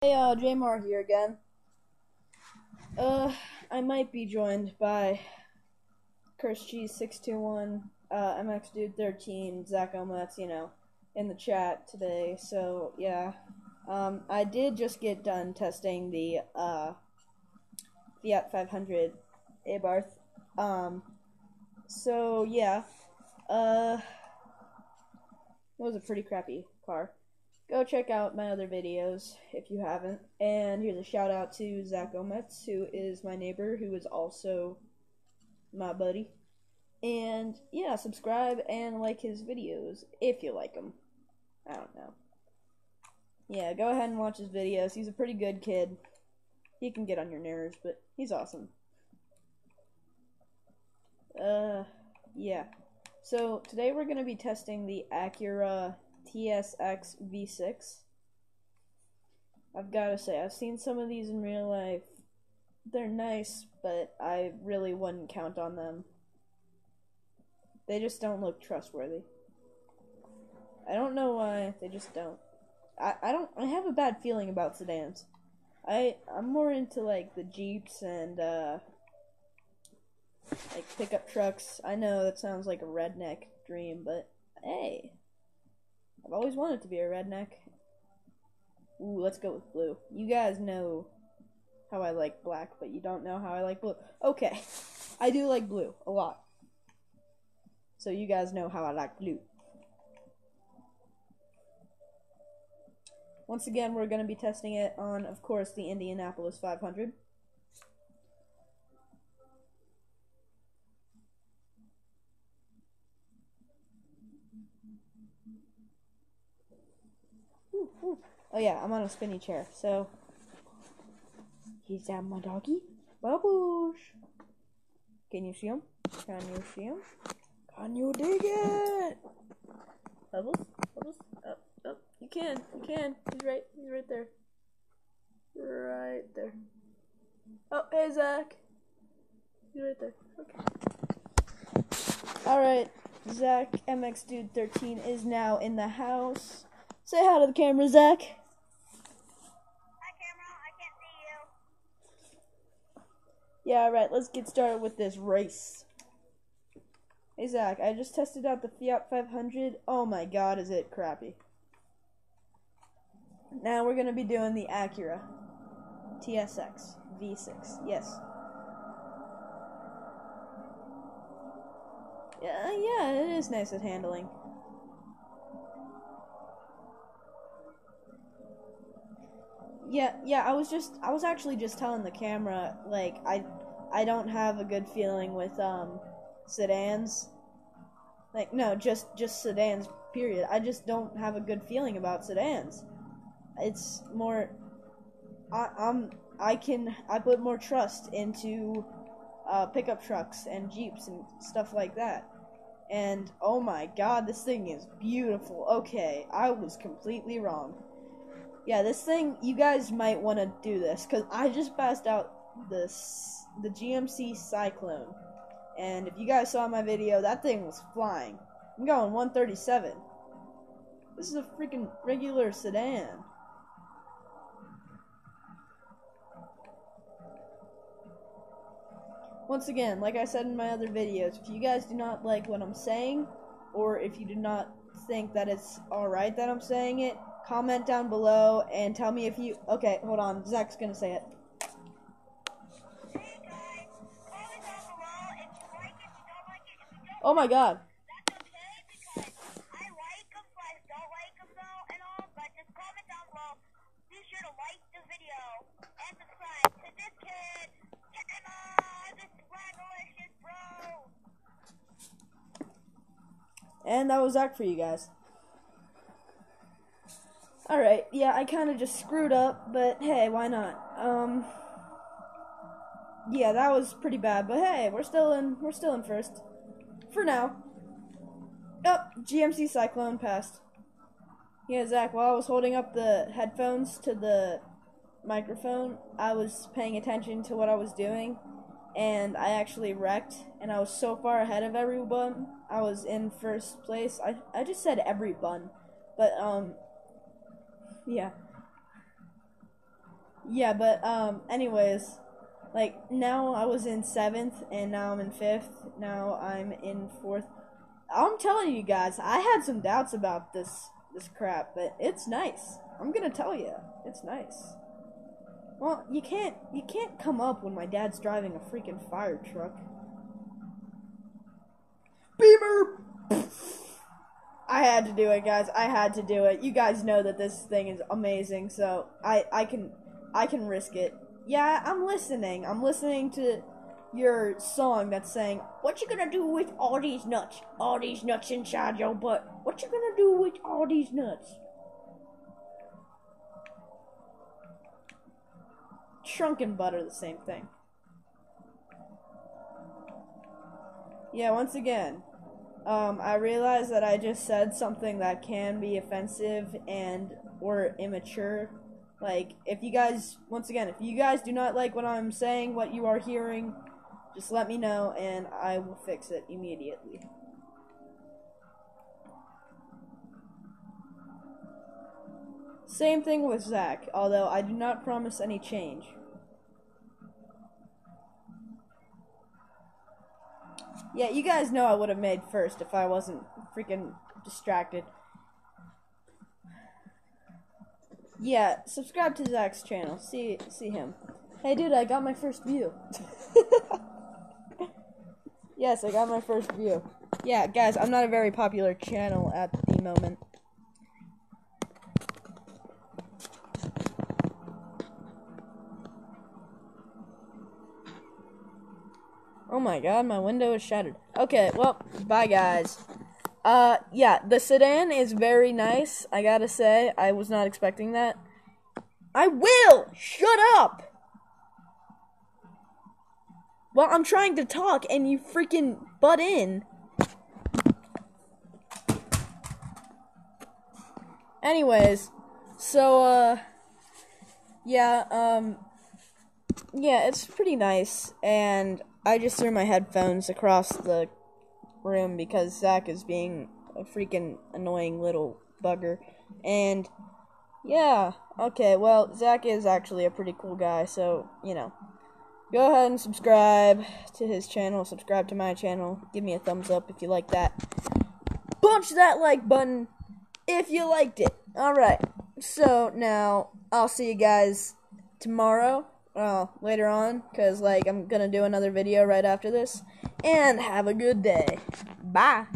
Hey, uh, Jamar here again. Uh, I might be joined by Curse Cheese six two one, uh, MX Dude thirteen, Zach Ometz, you know, in the chat today. So yeah, um, I did just get done testing the uh, Fiat five hundred Abarth. Um, so yeah, uh, it was a pretty crappy car go check out my other videos if you haven't. And here's a shout out to Zach Ometz, who is my neighbor, who is also my buddy. And yeah, subscribe and like his videos if you like them. I don't know. Yeah, go ahead and watch his videos. He's a pretty good kid. He can get on your nerves, but he's awesome. Uh, yeah. So today we're gonna be testing the Acura TSX V6. I've got to say, I've seen some of these in real life. They're nice, but I really wouldn't count on them. They just don't look trustworthy. I don't know why, they just don't. I, I don't I have a bad feeling about sedans. I I'm more into like the Jeeps and uh like pickup trucks. I know that sounds like a redneck dream, but hey, I've always wanted to be a redneck. Ooh, let's go with blue. You guys know how I like black, but you don't know how I like blue. Okay, I do like blue a lot. So you guys know how I like blue. Once again, we're going to be testing it on, of course, the Indianapolis 500. Oh yeah, I'm on a spinny chair. So he's that my doggy, Bubbles. Can you see him? Can you see him? Can you dig it? Bubbles, Bubbles. Oh, oh, you can, you can. He's right, he's right there, right there. Oh, hey Zach. He's right there. Okay. All right, Zach MX Dude 13 is now in the house. Say hi to the camera, Zach. Yeah, alright, let's get started with this race. Hey, Zach, I just tested out the Fiat 500. Oh my god, is it crappy. Now we're going to be doing the Acura TSX V6. Yes. Yeah, yeah, it is nice at handling. Yeah, yeah, I was just I was actually just telling the camera like I I don't have a good feeling with um sedans. Like no, just just sedans period. I just don't have a good feeling about sedans. It's more I I'm I can I put more trust into uh, pickup trucks and jeeps and stuff like that. And oh my god, this thing is beautiful. Okay, I was completely wrong. Yeah, this thing, you guys might want to do this, because I just passed out this, the GMC Syclone. And if you guys saw my video, that thing was flying. I'm going 137. This is a freaking regular sedan. Once again, like I said in my other videos, if you guys do not like what I'm saying, or if you do not think that it's alright that I'm saying it, comment down below and tell me if you. Okay, hold on. Zach's gonna say it. oh my god. And that was Zach for you guys. Alright, yeah, I kind of just screwed up, but hey, why not? Um, yeah, that was pretty bad, but hey, we're still in, we're still in first. For now. Oh, GMC Syclone passed. Yeah, Zach, while I was holding up the headphones to the microphone, I was paying attention to what I was doing, and I actually wrecked, and I was so far ahead of everyone. I was in first place. I, I just said everyone, but, um, yeah. Yeah, but um, anyways, like now I was in seventh, and now I'm in fifth. Now I'm in fourth. I'm telling you guys, I had some doubts about this this crap, but it's nice. I'm gonna tell you, it's nice. Well, you can't you can't come up when my dad's driving a freaking fire truck. Beamer. I had to do it, guys. I had to do it. You guys know that this thing is amazing, so I I can I can risk it. Yeah, I'm listening. I'm listening to your song that's saying, "What you gonna do with all these nuts? All these nuts inside your butt? What you gonna do with all these nuts?" Shrunken butter, the same thing. Yeah, once again, um, I realize that I just said something that can be offensive and or immature. Like, if you guys, once again, if you guys do not like what I'm saying, what you are hearing, just let me know and I will fix it immediately. Same thing with Zach, although I do not promise any change. Yeah, you guys know I would have made first if I wasn't freaking distracted. Yeah, subscribe to Zach's channel. See see him. Hey dude, I got my first view. yes, I got my first view. Yeah, guys, I'm not a very popular channel at the moment. My god, my window is shattered. Okay, well, bye guys. Uh, yeah, the sedan is very nice, I gotta say. I was not expecting that. I will! Shut up! Well, I'm trying to talk and you freaking butt in. Anyways, so, uh, yeah, um, yeah, it's pretty nice, and I just threw my headphones across the room because Zach is being a freaking annoying little bugger. And yeah, okay, well, Zach is actually a pretty cool guy, so, you know. Go ahead and subscribe to his channel, subscribe to my channel, give me a thumbs up if you like that. Punch that like button if you liked it. Alright, so now I'll see you guys tomorrow well, later on, because, like, I'm gonna do another video right after this. And have a good day. Bye.